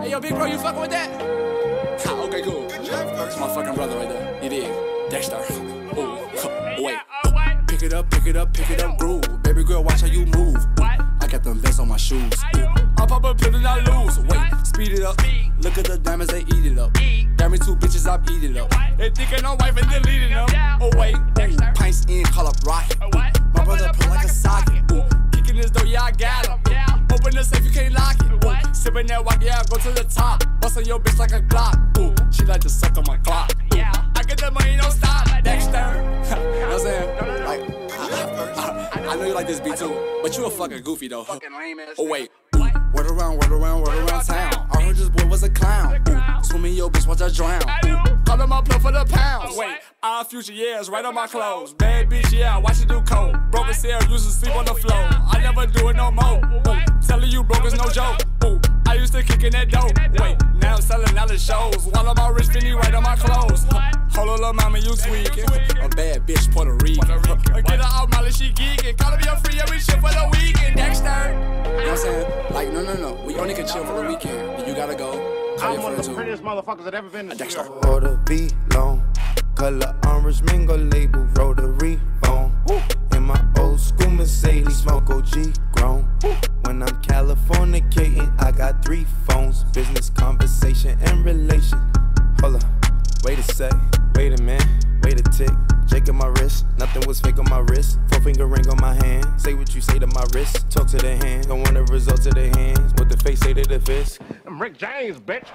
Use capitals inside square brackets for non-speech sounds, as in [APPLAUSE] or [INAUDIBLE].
Hey, yo, big bro, you fucking with that? Ha, okay, cool. That's my fucking brother right there. You dig? Dexter. Ooh, wait. Pick it up, pick it up, pick it up, groove. Baby girl, watch how you move. I got them Vans on my shoes. I pop a pill and I lose. Wait, speed it up. Look at the diamonds, they eat it up. Got me two bitches, I beat it up. They thinking I'm wife and deleting them. Oh wait, ooh, pints in, call up rocket. My brother pull like a socket. Ooh, kicking this door, yeah I got him. Open the safe, you can't lock it. Ooh, sipping that Wock, yeah I go to the top. Bustin' your bitch like a Glock. Ooh, she like to suck on my clock. Ooh, I get the money, don't stop. Dexter. [LAUGHS] you know what I'm saying? Like, I, I, I know you like this beat too, but you a fucking goofy though. Fucking lame ass. Oh wait. Word around, word around, word around town. I heard this boy was a clown. Ooh, swimming your bitch, watch her drown. Ooh, call him up, plug for the pounds. Wait, our future years right on my clothes. Bad bitch, yeah, watch it do coke. Broke sale, used to sleep on the floor. I never do it no more. Ooh, telling you broke is no joke. Ooh, I used to kick in that dope. Wait, now I'm selling out the shows. While I'm all rich, Finny right on my clothes. Hold on, little mama, you tweaking. A bad bitch, Puerto Rican. Get her out, Molly, she geeking. Call me a free every shit for the weekend. Dexter. You know what I'm saying? Like, no, no, no. We only can chill for the weekend. You gotta go. Call I'm your one of the prettiest motherfuckers that ever been to Dexter. New Order be long. Color orange mingle label rotary phone. In Californicating, I got three phones. Business, conversation, and relation. Hold up, wait a sec, wait a minute, wait a tick. Shaking my wrist, nothing was fake on my wrist. Four finger ring on my hand. Say what you say to my wrist. Talk to the hand, don't want the results of the hands. What the face say to the fist. I'm Rick James, bitch.